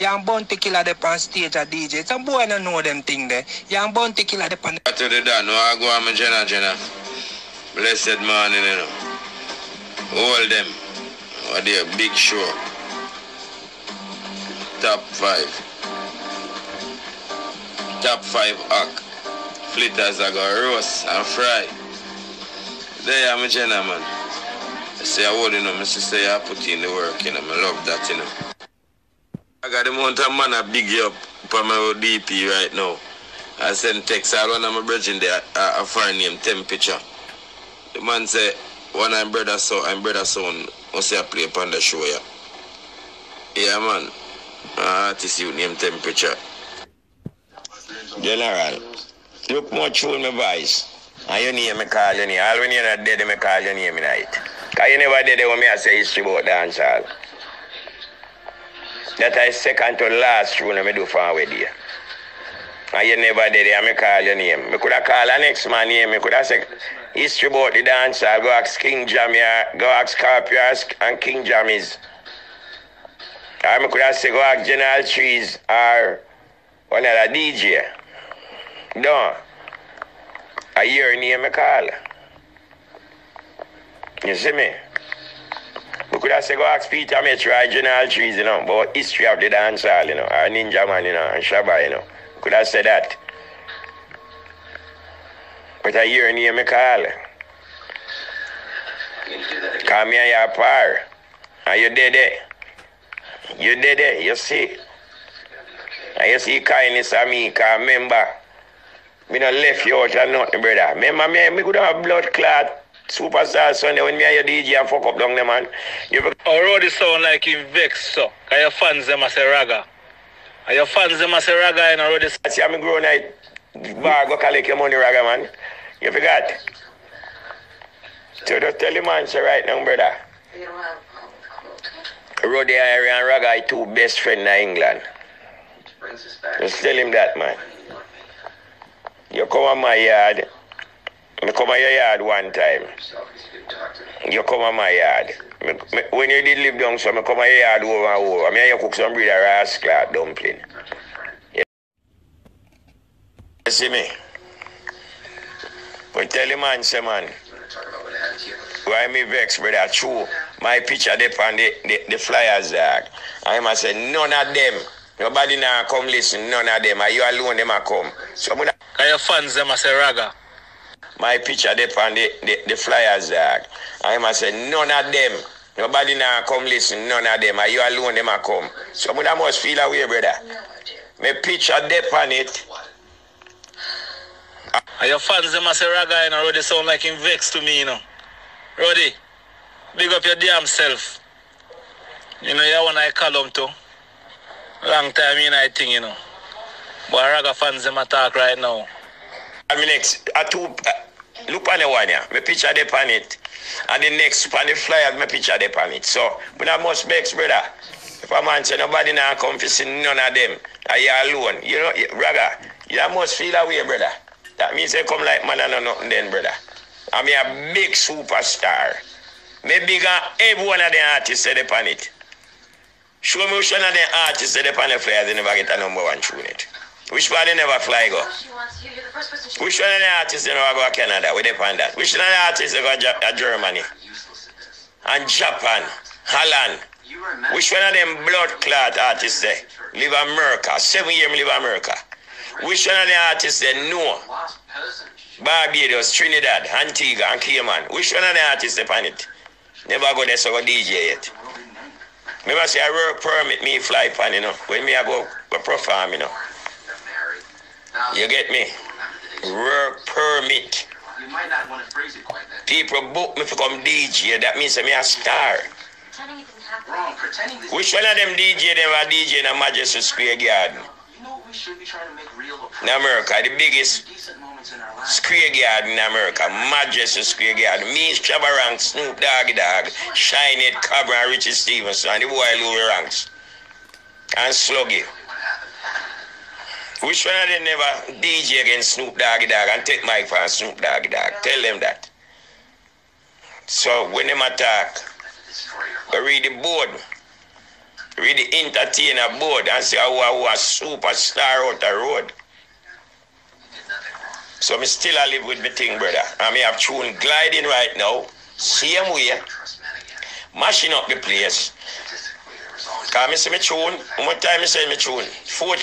Young Bounty Killer the on stage a DJ. Some boy don't know them thing there. Young Bounty Killer the on To the done, no, I go on my Jenna Jenna. Blessed morning, you know. All them. What they big show. Top five. Top five act. Flitters I go roast and fry. There I'm a gentleman. I say I would you know, I say I put in the work, you know, I love that, you know. I got the amount of man I big up for my DP right now. I send text all one of my brethren there, a, a foreign name, temperature. The man say, one I'm brother son, and brother son, must say I play upon the show, yeah. Yeah, man. Uh, artist you name temperature. General, look much on my voice. And you name me call your name. All when you're not dead, me call your name night. Cause you never it when me I say history about dancehall. That is second to last tune me do for our wedding. And you never did it, and me call your name. Me could have called the next man name. Me could have said history about the dancehall. Go ask King Jam here. Go ask Scorpio and King Jam is. Or me could have said go ask General Trees or one of the DJ. No. A year name me call. You see me? Could have said go ask Peter Metro General Trees, you know, about history of the dancehall, you know, or Ninja Man, you know, and Shabba, you know. Could have said that. But a year name me call. Come here, your par. And you did it. Eh? You did it, eh? you see. And you see kindness of me, cause remember, me not left you out or nothing, brother. Remember me, me could have blood clot. Superstar Sunday when me and your DJ and fuck up down there, man. You be- Already sound like him vex, so. Cause your fans them a say raga. And your fans them a say raga and already see I'm grown night bar go collect your money, raga man. You forgot? So just tell the man say right now, brother. Roddy Irie and Raga are two best friends in England. Just tell him that, man. You come on my yard. Me come your yard one time. You come on my yard. Me, me, when you did live down, so me come on your yard over and over. I mean, you cook some bread of rice clot dumpling. Yeah. You see me? But tell the man, say, man, why me vex, brother? True. My picture there on the, the, the flyers there. I must say, none of them. Nobody now come listen, none of them. Are you alone, them a come. So, I'm gonna... Are your fans them a say raga. My picture there on the, the, the flyers there. I must say, none of them. Nobody now come listen, none of them. Are you alone, them a come. So, me must feel away, brother. My picture there on it. And your fans them a say raga and already sound like him vex to me, you know. Roddy, big up your damn self. You know, you one I column too. Long time you know I think, you know. But raga fans them attack right now. I mean, next, a two, uh, look on the one here. My picture there on it. And the next on the flyer, my picture there on it. So, but I must vex, brother. If a man say nobody now come to see none of them, are you alone? You know, brother, you must feel away, brother. That means they come like man and no nothing then, brother. I'm a big superstar. Me bigger every one of the artists that they on it. Show me which one of the artists that they on the flyers they never get a number one tune it. Which one they never fly go? Which one of the artists they never go to Canada? They find that? Which one of the artists they go to uh, Germany? And Japan, Holland. Which one of them blood clot artists they live America? Seven years live America. Which one of the artists they know? Barbados, Trinidad, Antigua, and Cayman. Which one of the artists they find it? Never go there so go DJ yet. Remember say I work permit me fly pan, you know. When me I go, go perform, you know. You get me? Work permit. You might not want to phrase it quite that. People book me for come DJ. That means me a star. Pretending it didn't happen. Wrong. Pretending this. Which one of them DJ them are DJ in a Madison Square Garden? You know what we should be trying to make real. In America, the biggest Decent moments in our lives. Square Garden in America, Madison Square Garden. Me, Shabba Ranks, Snoop Doggy Dogg, Shine It, Cobra, and Richie Stevenson, and the boy Louis Ranks. And Sluggy. Which one of them never DJ against Snoop Doggy Dogg and take mic for Snoop Doggy Dogg? Tell them that. So when them attack, go read the board. Read the entertainer board and say who who a superstar out the road. So me still I live with me thing, brother. And me have tune gliding right now. Same way. Mashing up the place. Cause me say me tune. Much time me say me tune? Fourth